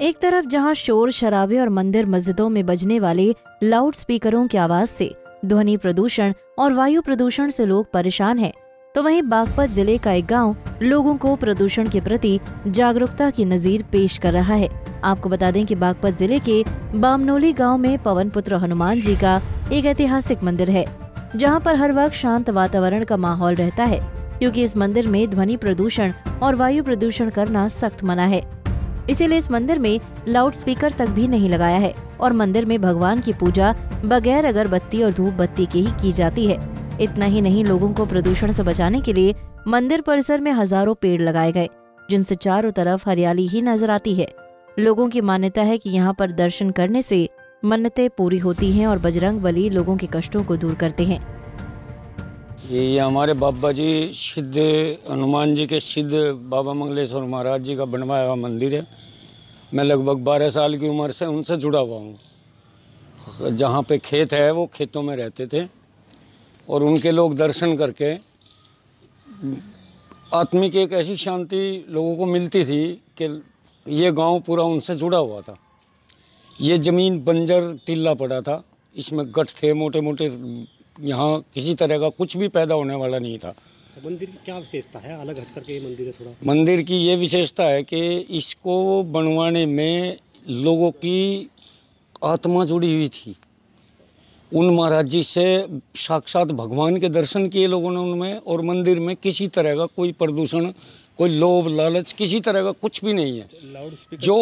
एक तरफ़ जहाँ शोर शराबे और मंदिर मस्जिदों में बजने वाले लाउड स्पीकरों की आवाज़ से ध्वनि प्रदूषण और वायु प्रदूषण से लोग परेशान हैं, तो वहीं बागपत ज़िले का एक गाँव लोगों को प्रदूषण के प्रति जागरूकता की नजीर पेश कर रहा है। आपको बता दें कि बागपत ज़िले के बामनोली गाँव में पवन पुत्र हनुमान जी का एक ऐतिहासिक मंदिर है जहाँ पर हर वक्त शांत वातावरण का माहौल रहता है क्योंकि इस मंदिर में ध्वनि प्रदूषण और वायु प्रदूषण करना सख्त मना है। इसीलिए इस मंदिर में लाउड स्पीकर तक भी नहीं लगाया है और मंदिर में भगवान की पूजा बगैर अगरबत्ती और धूप बत्ती के ही की जाती है। इतना ही नहीं, लोगों को प्रदूषण से बचाने के लिए मंदिर परिसर में हज़ारों पेड़ लगाए गए, जिनसे चारों तरफ़ हरियाली ही नज़र आती है। लोगों की मान्यता है कि यहाँ पर दर्शन करने से मन्नतें पूरी होती हैं और बजरंग बली लोगों के कष्टों को दूर करते हैं। ये हमारे बाबा जी सिद्ध, हनुमान जी के सिद्ध बाबा मंगलेश्वर महाराज जी का बनवाया हुआ मंदिर है। मैं लगभग बारह साल की उम्र से उनसे जुड़ा हुआ हूँ। जहाँ पे खेत है, वो खेतों में रहते थे। और उनके लोग दर्शन करके आत्मिक एक ऐसी शांति लोगों को मिलती थी कि ये गाँव पूरा उनसे जुड़ा हुआ था। ये ज़मीन बंजर टीला पड़ा था। इसमें गठ थे मोटे मोटे यहाँ किसी तरह का कुछ भी पैदा होने वाला नहीं था। तो मंदिर की क्या विशेषता है? अलग हट करके ये मंदिर है थोड़ा। मंदिर की ये विशेषता है कि इसको बनवाने में लोगों की आत्मा जुड़ी हुई थी। उन महाराज जी से साक्षात भगवान के दर्शन किए लोगों ने उनमें और मंदिर में किसी तरह का कोई प्रदूषण कोई लोभ लालच किसी तरह का कुछ भी नहीं है। जो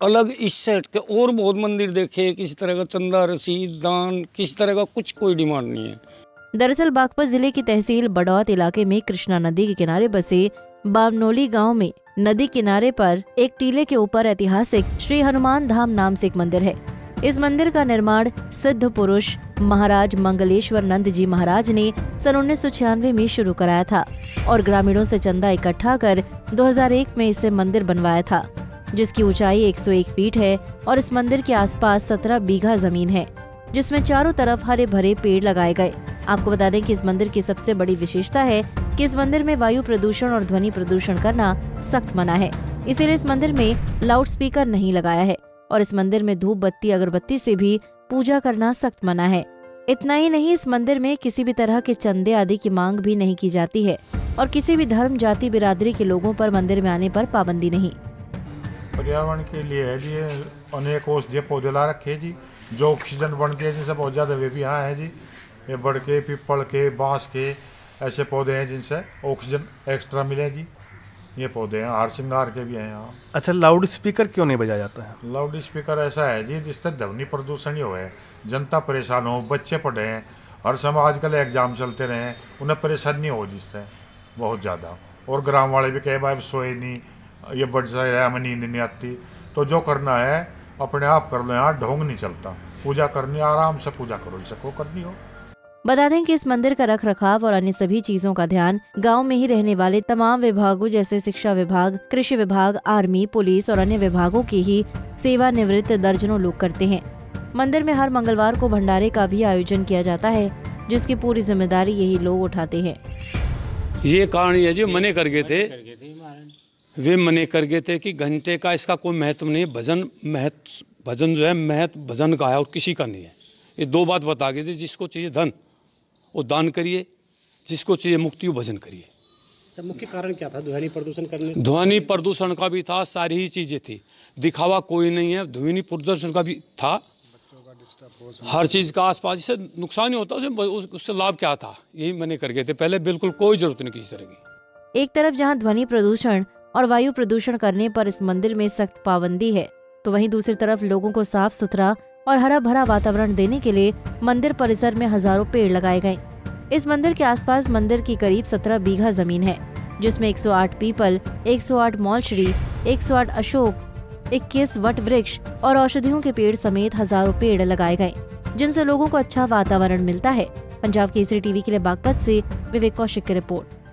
अलग इस सेट के और बहुत मंदिर देखे किसी तरह का चंदा, रसीद, दान, किसी तरह का कुछ कोई डिमांड नहीं है। दरअसल बागपत ज़िले की तहसील बडौत इलाके में कृष्णा नदी के किनारे बसे बामनोली गाँव में। नदी किनारे पर एक टीले के ऊपर ऐतिहासिक श्री हनुमान धाम नाम से एक मंदिर है। इस मंदिर का निर्माण सिद्ध पुरुष महाराज मंगलेश्वर नंद जी महाराज ने सन उन्नीस सौ छियानवे में शुरू कराया था और ग्रामीणों से चंदा इकट्ठा कर 2001 में इसे मंदिर बनवाया था। जिसकी ऊंचाई 101 फीट है और इस मंदिर के आसपास 17 बीघा ज़मीन है, जिसमें चारों तरफ़ हरे भरे पेड़ लगाए गए। आपको बता दें कि इस मंदिर की सबसे बड़ी विशेषता है कि इस मंदिर में वायु प्रदूषण और ध्वनि प्रदूषण करना सख्त मना है। इसीलिए इस मंदिर में लाउड स्पीकर नहीं लगाया है और इस मंदिर में धूप बत्ती अगरबत्ती से भी पूजा करना सख्त मना है। इतना ही नहीं, इस मंदिर में किसी भी तरह के चंदे आदि की मांग भी नहीं की जाती है और किसी भी धर्म, जाति, बिरादरी के लोगों पर मंदिर में आने पर पाबंदी नहीं। पर्यावरण के लिए है जी अनेक औषधीय पौधे ला रखे जी जो ऑक्सीजन बनते हैं जिनसे बहुत ज़्यादा वे भी यहाँ है जी। ये बड़ के पीपल के बाँस के ऐसे पौधे हैं जिनसे ऑक्सीजन एक्स्ट्रा मिले जी। ये पौधे हैं हार श्रृंगार के भी हैं यहाँ। अच्छा लाउड स्पीकर क्यों नहीं बजाया जाता है? लाउड स्पीकर ऐसा है जी जिससे ध्वनि प्रदूषण ही हो है। जनता परेशान हो बच्चे पढ़े हैं हर समय आजकल एग्ज़ाम चलते रहे उन्हें परेशानी हो जिससे बहुत ज़्यादा। और ग्राम वाले भी कहे भाई सोए नहीं ये बढ़ जाए हमें नींद नहीं आती। तो जो करना है अपने आप कर लो। यहाँ ढोंग नहीं चलता। पूजा करनी आराम से पूजा करो जिसे को करनी हो। बता दें कि इस मंदिर का रख रखाव और अन्य सभी चीज़ों का ध्यान गाँव में ही रहने वाले तमाम विभागों जैसे शिक्षा विभाग कृषि विभाग आर्मी पुलिस और अन्य विभागों के ही सेवानिवृत्त दर्जनों लोग करते हैं। मंदिर में हर मंगलवार को भंडारे का भी आयोजन किया जाता है जिसकी पूरी ज़िम्मेदारी यही लोग उठाते हैं। ये कारण है जो मने कर गए थे। वे मने कर गए थे कि घंटे का इसका कोई महत्व नहीं है भजन महत्व भजन जो है महत्व भजन का है और किसी का नहीं है। ये दो बात बता गए थे जिसको चाहिए धन वो दान करिए जिसको चाहिए मुक्ति वो भजन करिए। अच्छा, मुख्य कारण क्या था? ध्वनि प्रदूषण करने ध्वनि प्रदूषण का भी था सारी ही चीज़ें थी। दिखावा कोई नहीं है ध्वनि प्रदूषण का भी था। हर चीज़ का आसपास इससे नुकसान ही होता है उससे लाभ क्या था? यही मैंने कर गए थे। पहले बिल्कुल कोई ज़रूरत नहीं किसी तरह की। एक तरफ़ जहाँ ध्वनि प्रदूषण और वायु प्रदूषण करने पर इस मंदिर में सख्त पाबंदी है। तो वहीं दूसरी तरफ़ लोगों को साफ़ सुथरा और हरा भरा वातावरण देने के लिए मंदिर परिसर में हज़ारों पेड़ लगाए गए। इस मंदिर के आसपास मंदिर की करीब 17 बीघा ज़मीन है, जिसमें 108 पीपल 108 मौलश्री 108 अशोक 21 वट वृक्ष और औषधियों के पेड़ समेत हज़ारों पेड़ लगाए गए, जिनसे लोगों को अच्छा वातावरण मिलता है। पंजाब केसरी टीवी के लिए बागपत से विवेक कौशिक की रिपोर्ट।